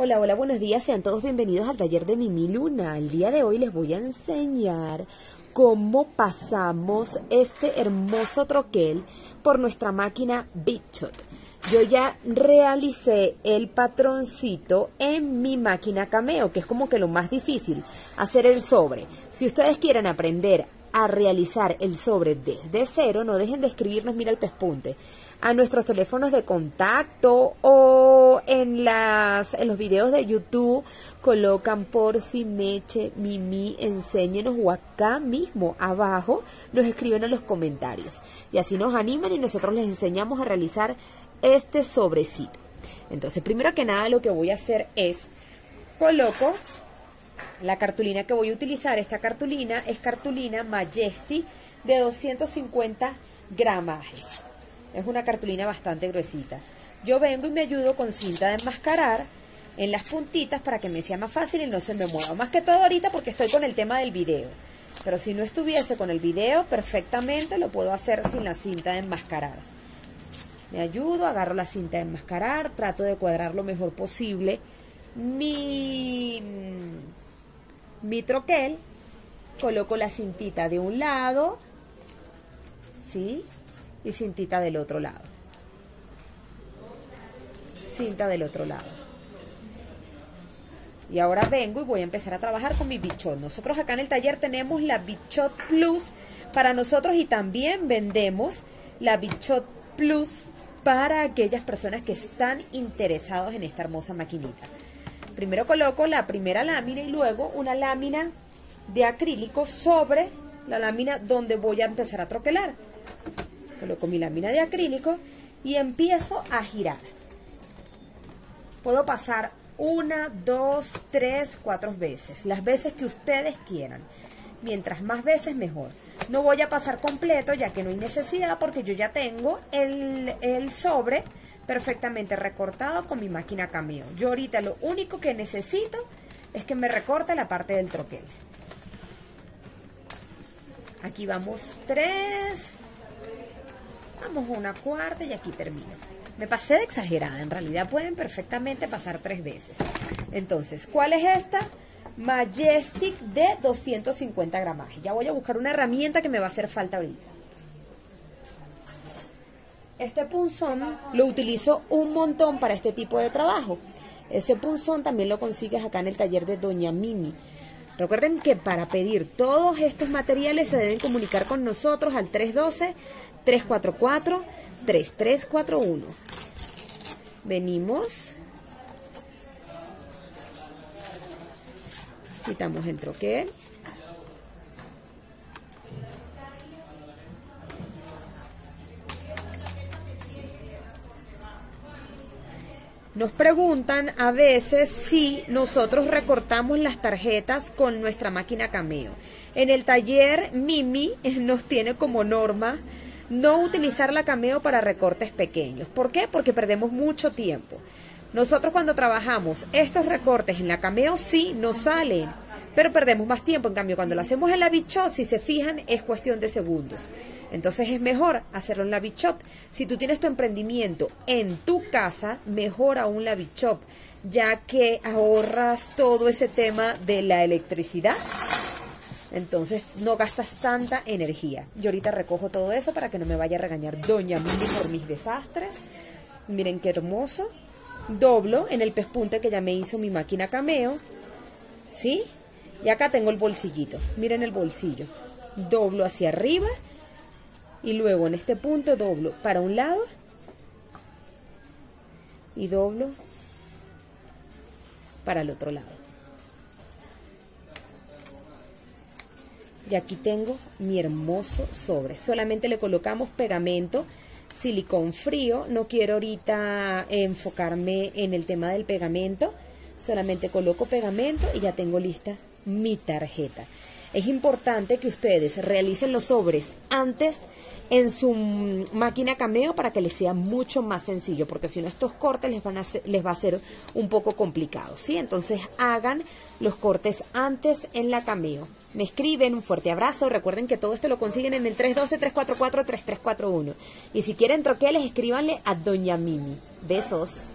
Hola, hola, buenos días, sean todos bienvenidos al taller de Mimi Luna. El día de hoy les voy a enseñar cómo pasamos este hermoso troquel por nuestra máquina BitShot. Yo ya realicé el patroncito en mi máquina Cameo, que es como que lo más difícil, hacer el sobre. Si ustedes quieren aprender a realizar el sobre desde cero, no dejen de escribirnos, mira el pespunte, a nuestros teléfonos de contacto o en, las, en los videos de YouTube colocan porfi, meche, mimi, enséñenos o acá mismo abajo nos escriben en los comentarios y así nos animan y nosotros les enseñamos a realizar este sobrecito. Entonces, primero que nada lo que voy a hacer es coloco la cartulina que voy a utilizar, esta cartulina es cartulina Majesty de 250 gramajes. Es una cartulina bastante gruesita. Yo vengo y me ayudo con cinta de enmascarar en las puntitas para que me sea más fácil y no se me mueva. Más que todo ahorita porque estoy con el tema del video. Pero si no estuviese con el video, perfectamente lo puedo hacer sin la cinta de enmascarar. Me ayudo, agarro la cinta de enmascarar, trato de cuadrar lo mejor posible mi, mi troquel, coloco la cintita de un lado, ¿sí? Y cintita del otro lado. Cinta del otro lado. Y ahora vengo y voy a empezar a trabajar con mi bichot. Nosotros acá en el taller tenemos la bichot plus para nosotros y también vendemos la bichot plus para aquellas personas que están interesados en esta hermosa maquinita. Primero coloco la primera lámina y luego una lámina de acrílico sobre la lámina donde voy a empezar a troquelar. Coloco mi lámina de acrílico y empiezo a girar. Puedo pasar una, dos, tres, cuatro veces, las veces que ustedes quieran. Mientras más veces, mejor. No voy a pasar completo ya que no hay necesidad porque yo ya tengo el, el sobre perfectamente recortado con mi máquina camión. Yo ahorita lo único que necesito es que me recorte la parte del troquel. Aquí vamos tres, Una cuarta y aquí termino. Me pasé de exagerada, en realidad pueden perfectamente pasar tres veces. Entonces, ¿cuál es esta? Majestic de 250 gramajes. Ya voy a buscar una herramienta que me va a hacer falta ahorita. Este punzón lo utilizo un montón para este tipo de trabajo. Ese punzón también lo consigues acá en el taller de Doña Mimi. Recuerden que para pedir todos estos materiales se deben comunicar con nosotros al 344-3341. Venimos. Quitamos el troquel. Nos preguntan a veces si nosotros recortamos las tarjetas con nuestra máquina Cameo. En el taller Mimi nos tiene como norma no utilizar la Cameo para recortes pequeños. ¿Por qué? Porque perdemos mucho tiempo. Nosotros cuando trabajamos estos recortes en la Cameo sí nos salen pero perdemos más tiempo. En cambio, cuando lo hacemos en la Bichot, si se fijan, es cuestión de segundos. Entonces es mejor hacerlo en la Bichot. Si tú tienes tu emprendimiento en tu casa, mejor aún la Bichot, ya que ahorras todo ese tema de la electricidad. Entonces no gastas tanta energía. Yo ahorita recojo todo eso para que no me vaya a regañar Doña Mili por mis desastres. Miren qué hermoso. Doblo en el pespunte que ya me hizo mi máquina cameo. ¿Sí? Y acá tengo el bolsillito. Miren el bolsillo. Doblo hacia arriba y luego en este punto doblo para un lado y doblo para el otro lado. Y aquí tengo mi hermoso sobre. Solamente le colocamos pegamento, silicón frío. No quiero ahorita enfocarme en el tema del pegamento. Solamente coloco pegamento y ya tengo lista mi tarjeta. Es importante que ustedes realicen los sobres antes en su máquina cameo para que les sea mucho más sencillo, porque si no estos cortes les, van a les va a ser un poco complicado, ¿sí? Entonces hagan los cortes antes en la cameo. Me escriben, un fuerte abrazo, recuerden que todo esto lo consiguen en el 312-344-3341. Y si quieren troqueles, escríbanle a Doña Mimi. Besos.